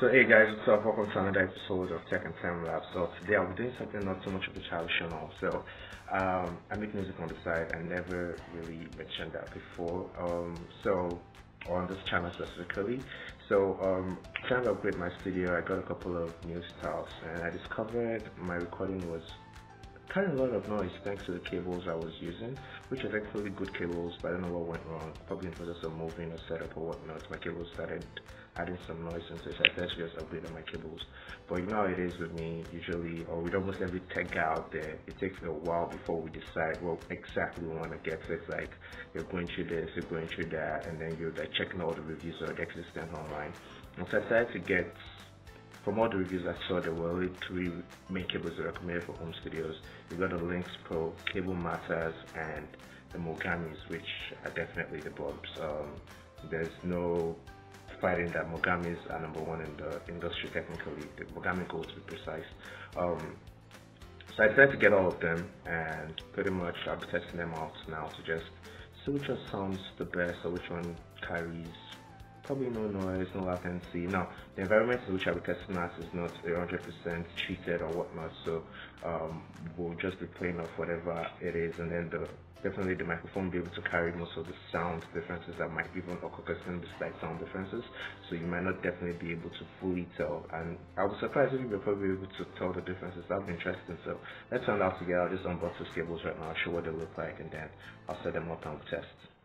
So hey guys, what's up? Welcome to another episode of Tech and Timelapse. So today I'll be doing something not so much of a traditional. So um, I make music on the side. I never really mentioned that before. Um, so on this channel specifically. So um, trying to upgrade my studio, I got a couple of new styles, and I discovered my recording was carrying a lot of noise thanks to the cables I was using, which are actually good cables, but I don't know what went wrong. Probably in process of moving or setup or whatnot, my cables started adding some noise it. So I just upgraded my cables. But you know how it is with me, usually, or with almost every tech guy out there, it takes a while before we decide what exactly we want to get. So it's like you're going through this, you're going through that, and then you're like checking all the reviews or the existing online. And so I decided to get from all the reviews I saw, there were only three main cables that are recommended for home studios. You've got the Lynx Pro, Cable Matters, and the Mogamis, which are definitely the bobs. Um, there's no fighting that Mogamis are number one in the industry technically. The Mogami Gold to be precise. Um, so I decided to get all of them and pretty much I'll be testing them out now to just see which one sounds the best or which one carries probably no noise, no latency. Now, the environment in which I'll be testing is not 100% treated or whatnot, so um, we'll just be playing off whatever it is, and then the definitely the microphone will be able to carry most of the sound differences that might even occur the slight sound differences, so you might not definitely be able to fully tell, and I was surprised if you'll probably be able to tell the differences. That'll be interesting, so let's find out together. I'll just unbox those cables right now, I'll show what they look like, and then I'll set them up and test.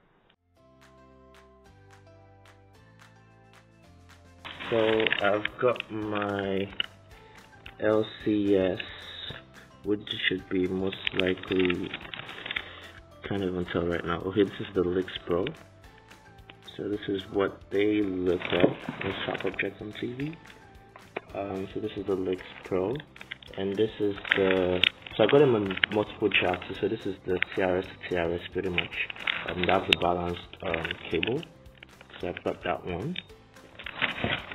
So I've got my LCS which should be most likely can't even tell right now. Okay this is the Lix Pro. So this is what they look like in Sharp Objects on TV um, so this is the Lix Pro. And this is the so I got them on multiple tracks so this is the TRS to TRS pretty much. Um, that's the balanced um, cable. So I've got that one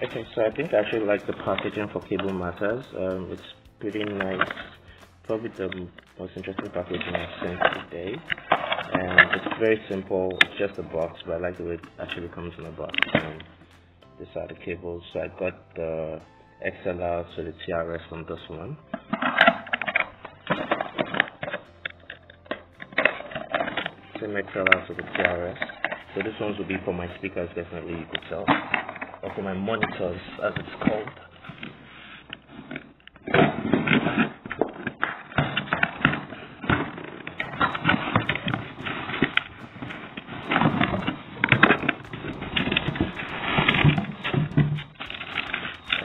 Okay, so I think I actually like the packaging for Cable Matters. Um, it's pretty nice. Probably the most interesting packaging I've seen today. And it's very simple. It's just a box, but I like the way it actually comes in a box. And these are the cables. So I got the XLR, so the TRS on this one. Same XLR to the TRS. So this one will be for my speakers, definitely you could tell for my monitors as it's called.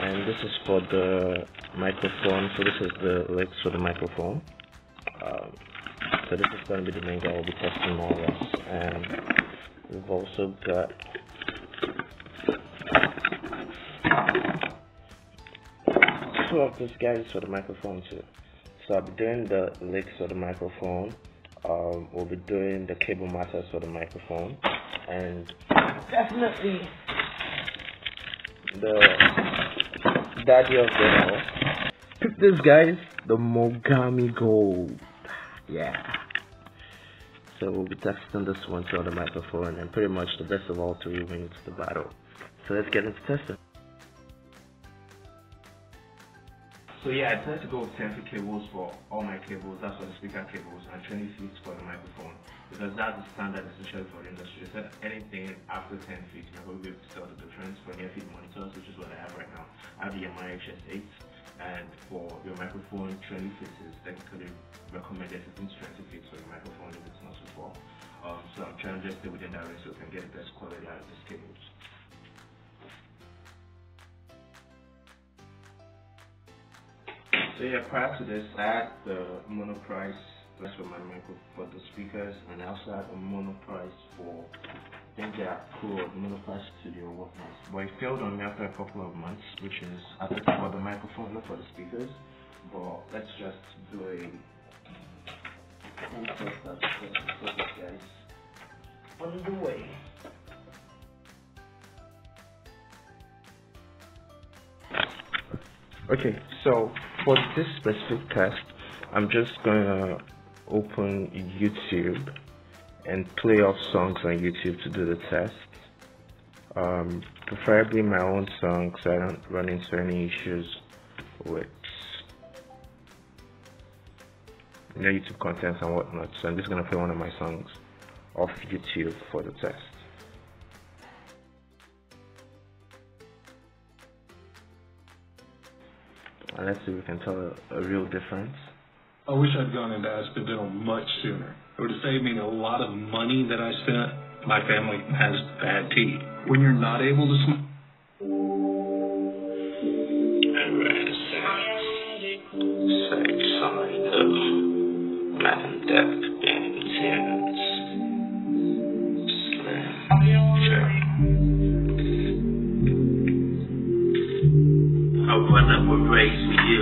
And this is for the microphone, so this is the legs for the microphone. Um, so this is going to be the main guy I'll be testing more or less. And we've also got two of these guys for the microphone too. So I'll be doing the legs for the microphone. Um, we'll be doing the cable matters for the microphone, and definitely the daddy of them all. Pick this guys, the Mogami Gold. Yeah. So we'll be testing this one to the microphone, and pretty much the best of all three wins the battle. So let's get into testing. So yeah, I decided to go with 10 feet cables for all my cables, that's for the speaker cables, and 20 feet for the microphone, because that's the standard essentially for the industry. So anything after 10 feet, you're going to be able to tell the difference for near field monitors, which is what I have right now. I have the Yamaha HS8, and for your microphone, 20 feet is technically recommended 15 to 20 feet for your microphone if it's not too far. Um, so I'm trying to just stay within that range so we can get the best quality out of these cables. So yeah, prior to this, I had the mono price for my micro for the speakers, and I also had a mono price for I think yeah, cool Monoprice studio whatnot. But it failed on me after a couple of months, which is I think for the microphone, not for the speakers. But let's just do a um, this guys on the way. Okay, so for this specific test, I'm just gonna open YouTube and play off songs on YouTube to do the test. Um, preferably my own songs. So I don't run into any issues with you know, YouTube contents and whatnot. So I'm just gonna play one of my songs off YouTube for the test. And let's see if we can tell a, a real difference. I wish I'd gone into Accidental much sooner. It would have saved me a lot of money that I spent. My family has bad teeth. When you're not able to smoke. I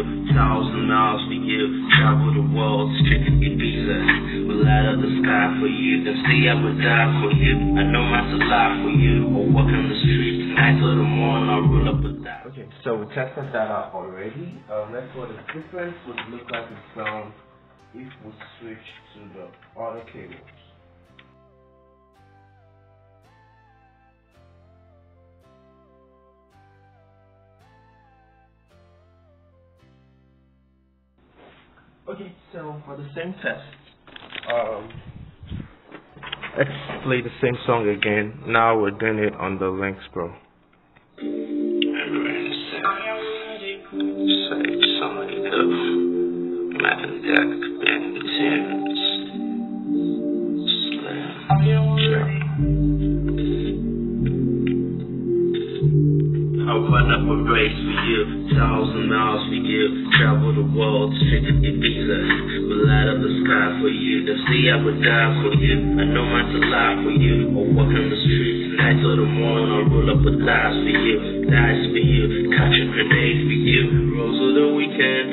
race thousand miles for you, travel the world, to Ibiza. Will light up the sky for you, then say I would die for you. I know my lie for you, or walk on the street tonight till the morning, I'll roll up a die. Okay, so we tested that out already. Um, let's see what the difference would look like in sound if we switch to the other cables. Okay, so for the same test, um, let's play the same song again. Now we're doing it on the Lynx Pro. I run up a race for you, thousand miles for you, travel the world, for you, then see I would die for you, I know my to lie for you, or walk on the streets tonight till the morning, I'll roll up with lies for you, lies for you, catch a grenade for you, rose of the weekend,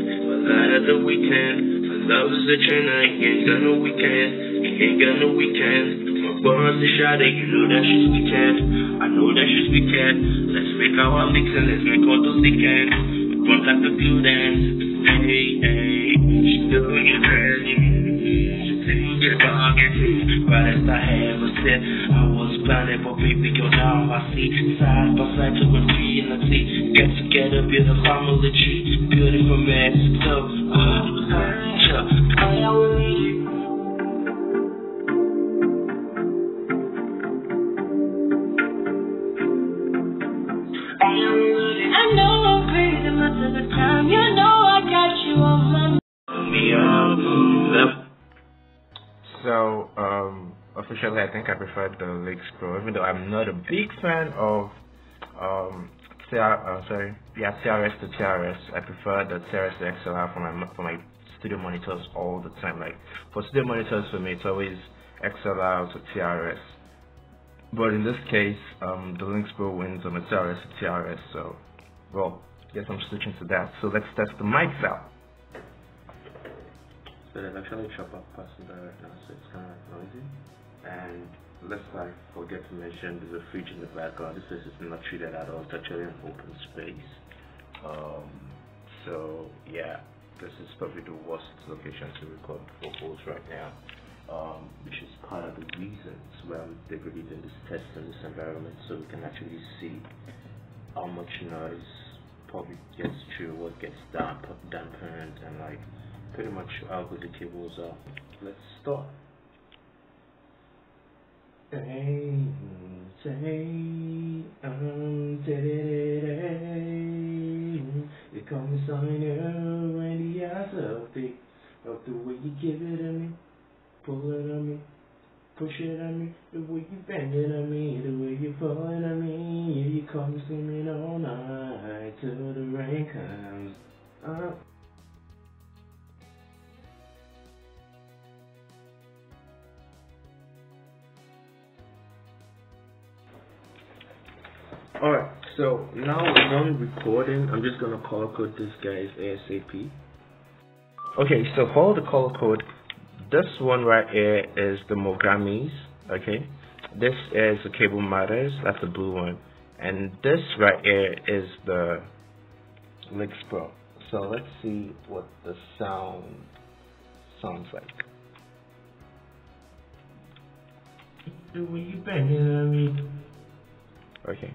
light of the weekend, love is a trend, I ain't got no weekend, ain't got no weekend. Burns the shot you know that she's wicked. I know that she's wicked. Let's make our mix and let's make all those weekends. Front like the blue dance. Hey, hey, she's doing it Right as I ever said, I was blinded, but baby, you're now I see. Side by side to infinity. Get together, build a family tree. Build it from man. So, uh, uh, I will need officially, I think I prefer the Lynx Pro, even though I'm not a big fan of, um, CR, uh, sorry, yeah, TRS to TRS. I prefer the TRS to XLR for my for my studio monitors all the time. Like for studio monitors, for me, it's always XLR to TRS. But in this case, um, the LyxPro wins on the TRS to TRS. So, well, guess I'm switching to that. So let's test the mics out. So there's actually a chopper passing by right now, so it's kind of noisy. And let's like forget to mention there's a fridge in the background. This place is not treated at all. It's actually an open space. Um, so yeah, this is probably the worst location to record vocals right now. Um, which is part of the reasons why deliberately doing this test in this environment, so we can actually see how much noise probably gets through, what gets damp, dampened, and like pretty much how good the cables are. Let's start. You call me signer when the eyes of the, of the way you give it to me, pull it on me, push it on me, the way you bend it on me, the way you pull it on me, you call me swimming all night till the rain comes. Uh, so now we're done recording. I'm just gonna color code this guy's ASAP. Okay, so for the color code, this one right here is the Mogamis, okay? This is the Cable Matters, that's the blue one. And this right here is the Lynx Pro. So let's see what the sound sounds like. The way you bang it on me. Okay,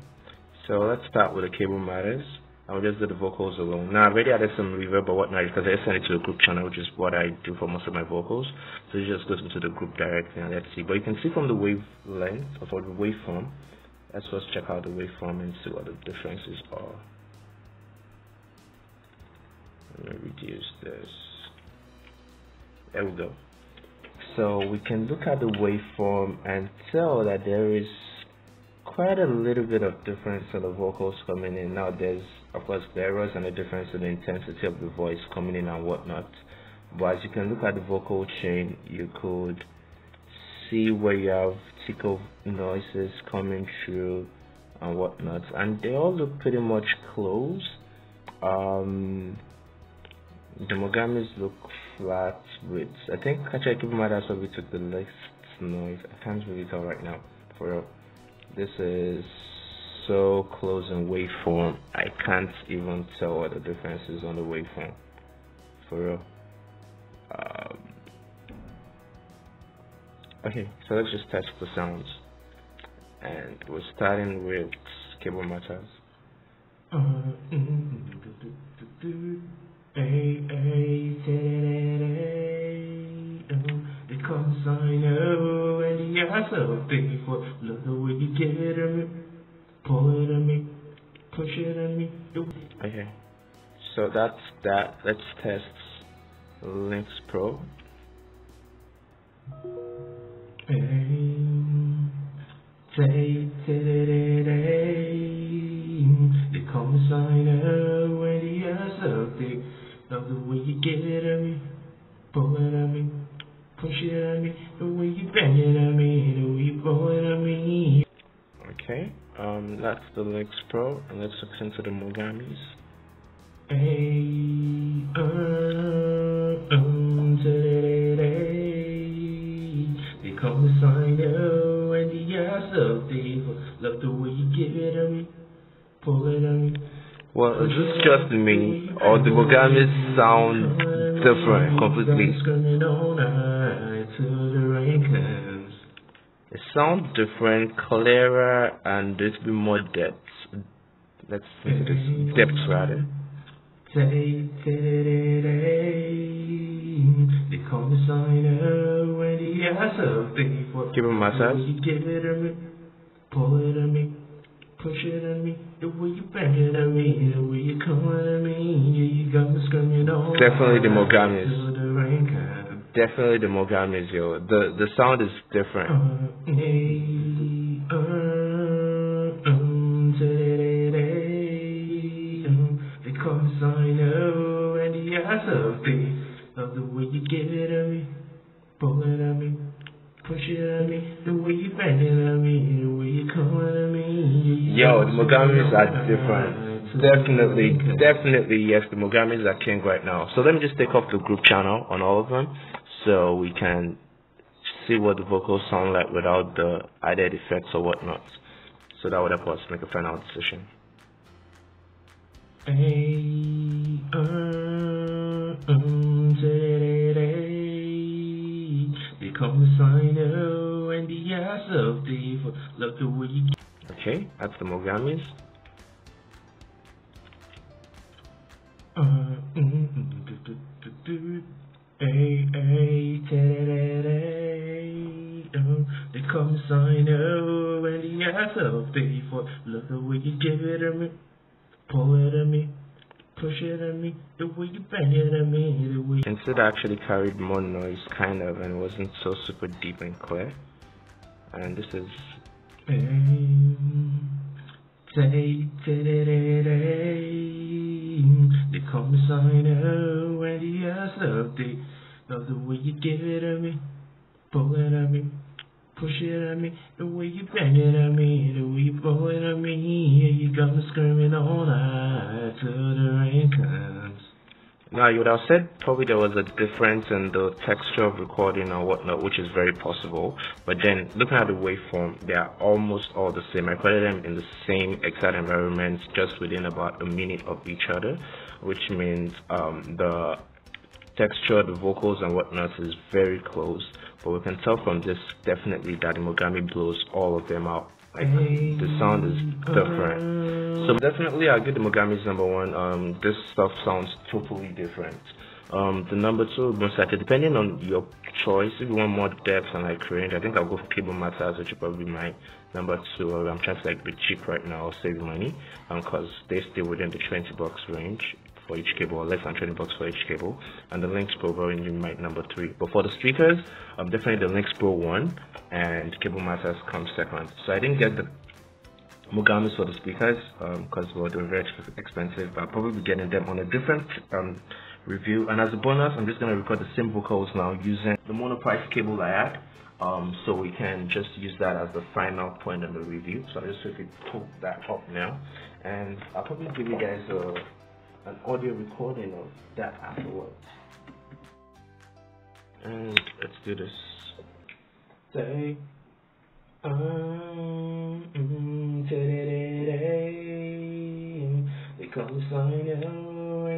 so let's start with the cable matters. I'll just do the vocals alone. Now, I've already added some reverb or whatnot because I sent it to a group channel, which is what I do for most of my vocals. So it just goes into the group directly and let's see. But you can see from the wavelength or for the waveform, let's first check out the waveform and see what the differences are. Let me reduce this. There we go. So we can look at the waveform and tell that there is quite a little bit of difference in the vocals coming in. Now there's of course is and a difference in the intensity of the voice coming in and whatnot. But as you can look at the vocal chain, you could see where you have tickle noises coming through and whatnot. And they all look pretty much close. Um, the Mogamis look flat with I think actually I keep in mind that's why we the least noise. I can't really tell right now for real. This is so close in waveform. I can't even tell what the difference is on the waveform. For real. Um, okay, so let's just test the sounds. And we're starting with cable matters. Because I know and you're so beautiful. Love the way you get at me, pull it at me, push it at me. Okay, so that's that. Let's test Lynx Pro. Call when you're so thick. Love the way you get at me, pull it at me, push it at me, the way you bang it at me, the way you pull it at me. Okay, um, that's the Lynx Pro, and let's look into the Mogamis. Hey, uh, um, today, they call me signer when you're so thick. Love the way you get it at me, pull it at me. Well, is this just me, or the Mogamis sound different completely? It sounds different, clearer, and there's been more depth. Let's look at this depth rather. They call me signer when the ass of people. Give him a massage. You give it at me, pull it at me, push it at me, the way you at me, the way you at me, yeah, you got me screaming on. Definitely the Mogamis. Definitely the Mogamis, yo. The the sound is different. Um, they call and the ass of me. Love the way you give it at me, pull it at me, push it at me, the way you bang it at me, the way you come at me. Yo, the Mogamis are different. Definitely, definitely, yes, the Mogamis are king right now. So let me just take off the group channel on all of them so we can see what the vocals sound like without the added effects or whatnot. So that would help us make a final decision. Hey, uh, um, call signer and the ass of. Love the way you Okay, that's the Mogamis. Uh, mm, um, signer and the ass of. Love the way you give it at me, pull it at me, it at so actually carried more noise, kind of, and wasn't so super deep and clear. And this is they call me signer when the ass of the love the way you give it at me, pull it at me, push it at me, the way you bang it at me, the way you pull it at me, yeah, you got me screaming all night comes. Now, you would have said probably there was a difference in the texture of recording or whatnot, which is very possible. But then, looking at the waveform, they are almost all the same. I recorded them in the same exact environments, just within about a minute of each other, which means um, the texture, the vocals, and whatnot is very close. But we can tell from this definitely that Mogami blows all of them out Like the sound is different. So definitely, I'll give the Mogamis number one. Um, this stuff sounds totally different. Um, the number two, most depending on your choice, if you want more depth and like range, I think I'll go for Cable Matters, which will probably be my number two. I'm trying to like be cheap right now, save money, because um, they stay within the 20 bucks range for each cable, or less than 20 bucks for each cable. And the LyxPro probably my number three. But for the speakers, um, definitely the LyxPro one, and Cable Matters comes second. So I didn't get the Mogamis for the speakers because um, well, they were very expensive. But I'll probably be getting them on a different um, review. And as a bonus, I'm just going to record the same vocals now using the monoprice cable I had. Um, so we can just use that as the final point in the review. So I just quickly pull that up now. And I'll probably give you guys a, an audio recording of that afterwards. And let's do this. Say, um, mm, they call me sign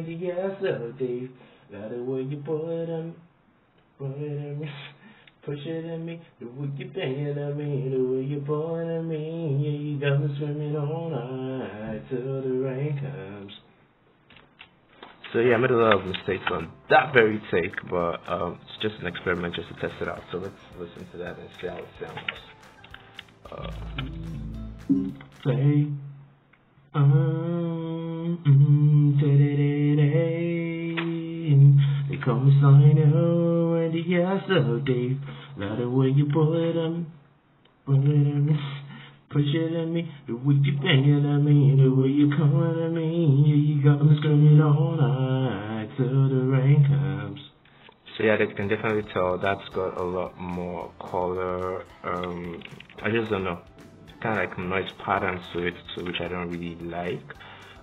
the yesterday. Got the way you put it on, put it on me, push it at me, the way you bang it at me, the way you pull it at me. Yeah, you got me swimming all night till the rain comes. So yeah, I made a lot of mistakes on that very take, but um, it's just an experiment just to test it out. So let's listen to that and see how it sounds. Uh, Play. Um, mm, Come sign over and the so deep. Love the way you pull it on, pull me, push it at me, the way you bang it at me, the way you come at me. Yeah, you got me screaming all night till the rain comes. So yeah, they can definitely tell that's got a lot more color. Um, I just don't know, kind of like noise patterns to it, so which I don't really like.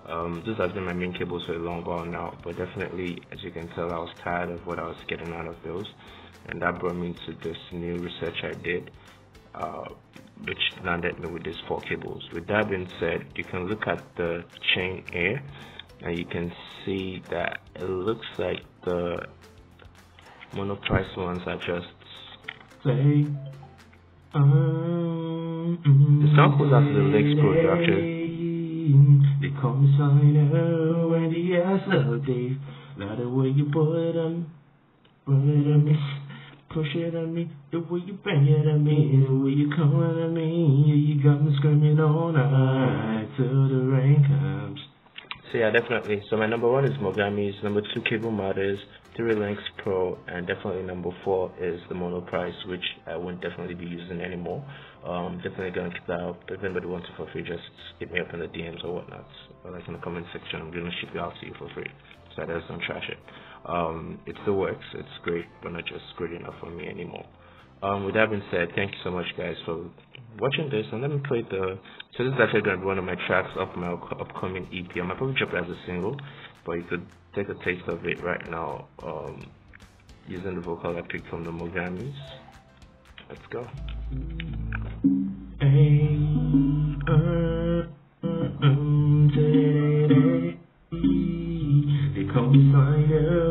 Um, this has been my main cables for a long while now, but definitely, as you can tell, I was tired of what I was getting out of those, and that brought me to this new research I did, uh, which landed me with these four cables. With that being said, you can look at the chain here, and you can see that it looks like the monoprice ones are just say, um, the sound goes out the LyxPro actually they call me Signer when the ass deep. Not the way you put them, put it push it on me, the way you bang it on me, the way you come at me, you got me screaming all night till the rain comes. So yeah, definitely. So my number one is Mogamis, number two Cable Matters, three Links Pro, and definitely number four is the Monoprice, which I won't definitely be using anymore. Um, definitely gonna keep that up. If anybody wants it for free, just hit me up in the DMs or whatnot, or like in the comment section. I'm gonna ship it out to you for free, so just don't trash it. Um, it still works. It's great, but not just great enough for me anymore. Um, with that being said, thank you so much, guys, for watching this. And let me play the. So this is actually going to be one of my tracks of my upcoming EP. I might probably drop it as a single, but you could take a taste of it right now um, using the vocal I picked from the Mogamis. Let's go. They call me Signer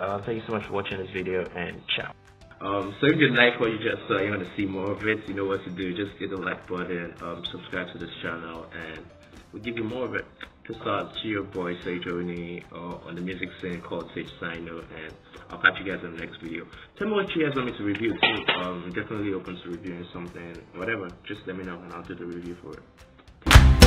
Uh, thank you so much for watching this video and ciao. Um, so if you like what you just saw, you want to see more of it, you know what to do. Just hit the like button, um, subscribe to this channel, and we'll give you more of it. To start, to your boy Sage Oni uh, on the music scene called Sage Sino, and I'll catch you guys in the next video. Tell me what you guys want me to review too. Um, definitely open to reviewing something, whatever. Just let me know and I'll do the review for it.